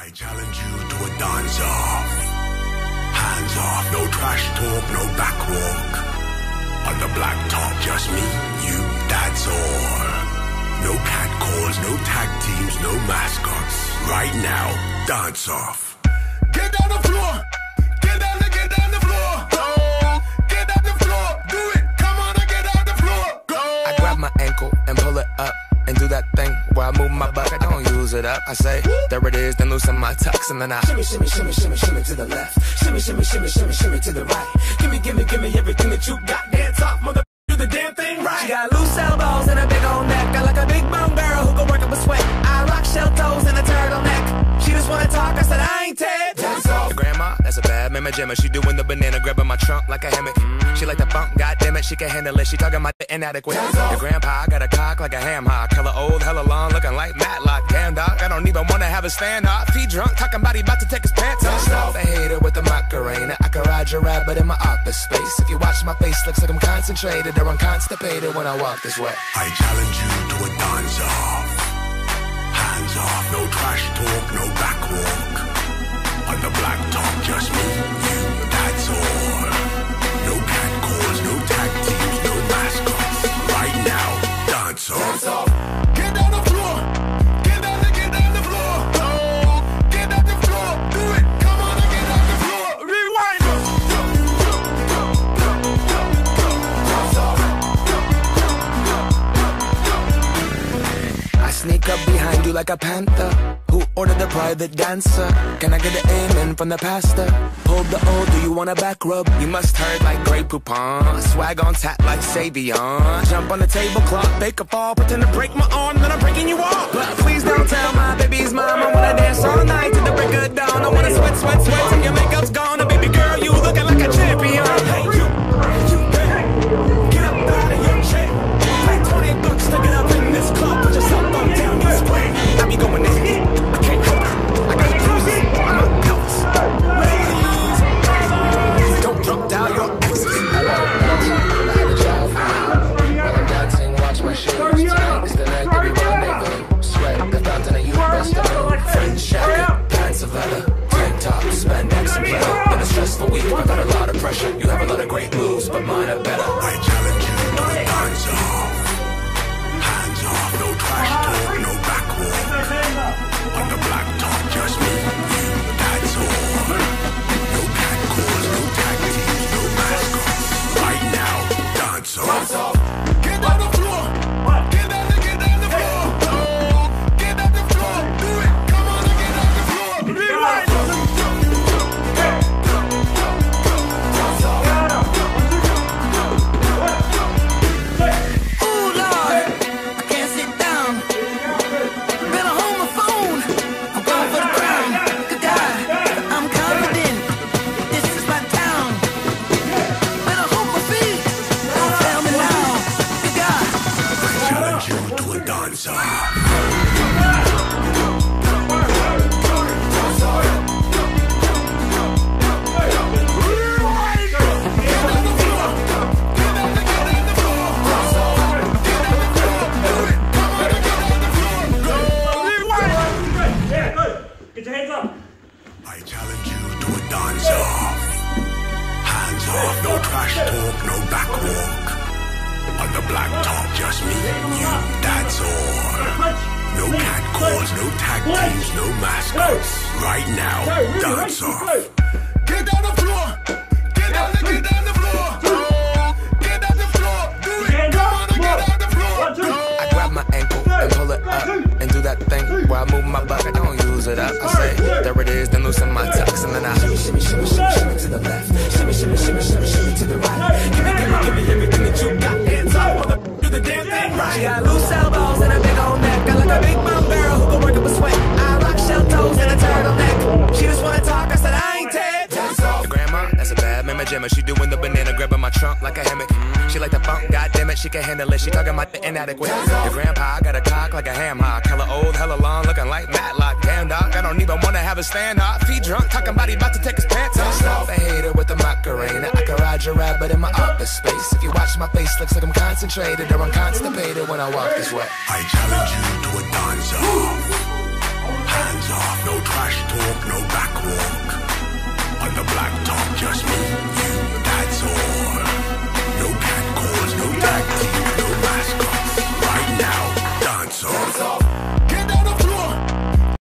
I challenge you to a dance off. Hands off, no trash talk, no backwalk. On the black top, just me, you, that's all. No cat calls, no tag teams, no mascots. Right now, dance off. I say, there it is, then loosen my tux and then I Shimmy, shimmy, shimmy, shimmy, shimmy to the left. Shimmy, shimmy, shimmy, shimmy, shimmy to the right. Gimme, gimme, gimme everything that you got. Dance off, mother. Do the damn thing right. She doing the banana, grabbing my trunk like a hammock. She like the funk, goddamn it, she can handle it. She talking the inadequate. Your grandpa got a cock like a ham hock. Hella old, hella long, looking like Matlock. Damn dog, I don't even wanna have a stand off. He drunk, talking about he about to take his pants off. The hater with the Macarena. I can ride your rabbit in my office space. If you watch my face, looks like I'm concentrated or I'm constipated when I walk this way. I challenge you to a dance off. Hands off, no trash talk, no backwalk. On the black top, just me, you, that's all. No cat calls, no tag teams, no mascots. Right now, dance off. Get down the floor. Get down get down the floor. Go. Get down the floor. Do it. Come on and get down the floor. Rewind. I sneak up behind you like a panther. Who ordered the private dancer? Can I get an amen from the pastor? Hold the O, do you want a back rub? You must hurt like Grey Poupon. Swag on tap like Savion. Jump on the tablecloth, bake a fall, pretend to break my arm, then I'm breaking you off. But please have a lot of great moves, backwalk. On. The black top, just me, and you, that's Right now, dance off. Get down the floor. Get down the, get down the floor. Get down the floor. Do it. Hands Come up. on and get down the floor. One, two. Go. I grab my ankle and pull it up and do that thing where I move my butt. I don't use it up. I say, there it is, then loosen my tux and then I shimmy, shimmy, shimmy, shimmy, shimmy to the left. Shimmy, shimmy, shimmy, shimmy, shimmy to the right. Gimme, gimme, gimme everything that you got. Hands up, mother, do the damn thing right. She got loose elbows and a big old neck. I like a big bone a mama jamma. She doing the banana, grabbing my trunk like a hammock. She like the funk, goddamn it, she can handle it. She talking about the inadequate. Your grandpa got a cock like a ham hock. Hella old, hella long, looking like Matlock. Damn dog, I don't even wanna have a stand off. He drunk, talking about he about to take his pants off. The hater with the Macarena. I can ride your rabbit in my office space. If you watch my face, looks like I'm concentrated or I'm constipated when I walk this way. I challenge you to a dance off. Hands off, no trash talk, no backwalk the black blacktop just move.